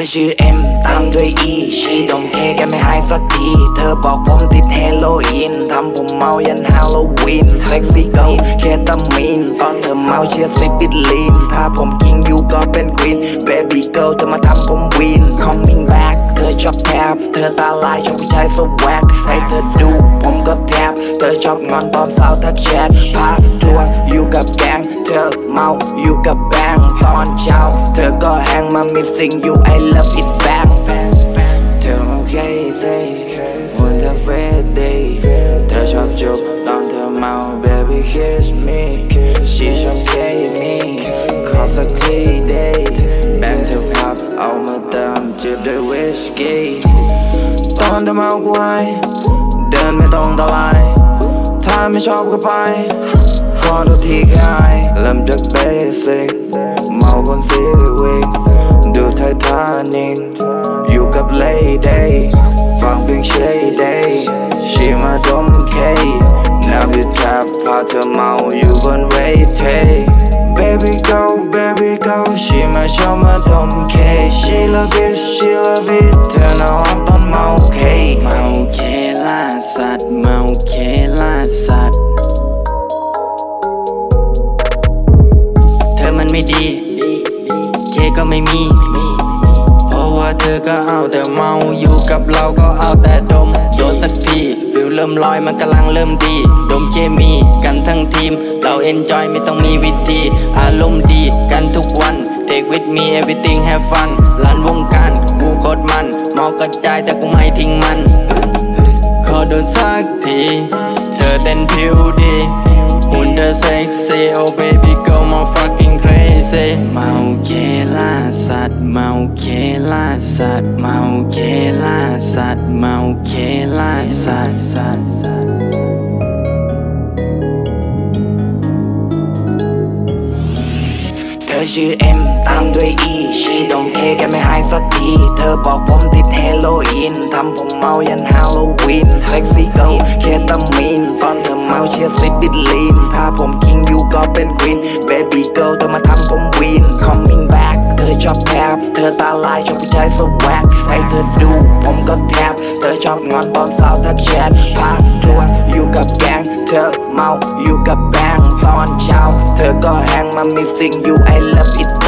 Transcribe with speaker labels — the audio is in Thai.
Speaker 1: อชื่อเอ็มตามด้วยอีชีดมเคแกไม่หายสักที เธอบอกผมติดเฮโรอีนทำผมเมายันฮาโลวีนเซ็กซี่เกิลเคตามีน ตอนเธอเมาเชียร์ซิติดลีน ถ้าผมกิงอยู่ก็เป็นควีนเบบี้เกิลเธอมาทำผมวีน coming back เธอชอบแทบเธอตาลายชอบผู้ชายสวักให้เธอดูผมก็แทบ เธอชอบงอนตอนสาวทักแชทพาทัวร์อยู่กับแกง เธอเมาอยู่กับแบงตอนเช ก็แหงมา missing you I love it back เธอโอเคสิวันเธอเฟดดีเธอชอบจุบตอนเธอเมา baby kiss me ชีชอบเคมีขอสักทีดีแบ่งเธอพับเอามาเติมจิบด้วยวิสกี้ตอนเธอเมากวายเดินไม่ตรงต่อไลถ้าไม่ชอบก็ไปขอดูทีแค่ไอเริ่มจากเบสิกเมาบนซีวิ เธอเมาอยู่บนเวที Baby go baby go ชีมาชอบมาดมเค She love it she love it เธอน่ารักตอนเมาเค
Speaker 2: เมาเคล่าสัตว์เมาเคล่าสัตว์เธอมันไม่ดี เคก็ไม่มี เพราะว่าเธอก็เอาแต่เมาอยู่กับเราก็เอาแต่ดม โดนสักที feel เริ่มลอยมันกำลังเริ่มดี ดมเคมีกันทั้งทีม เรา enjoy ไม่ต้องมีวิธี อารมณ์ดีกันทุกวัน Take with me everything have fun ลันวงการกูโคตรมันเมากระจายแต่กูไม่ทิ้งมัน ขอโดนสักที เธอเต้นผิวดี หุ่นเธอเซ็กซี่ oh baby go my เมาเคล่าสัตว์เมาเคล่าสัตว์เมาเคล่าสัตว์สัตว์สัตว์
Speaker 1: เธอชื่อเอ็มตามด้วยอีชีดมเคแกไม่หายสักทีเธอบอกผมติดเฮโรอีนทำผมเมายันฮาโลวีนเซ็กซี่เกิลเคตามีนตอนเธอเมาเชียร์ซิติดลีนถ้าผม cho chơi thế so whack Hãy thơ đu, ông có thèm Tới chóp ngọt bọn sao ta chém Phá thua, you got gang Thơ mau, you got bang. Tao ăn chào, thơ có hàng mà missing you I love it.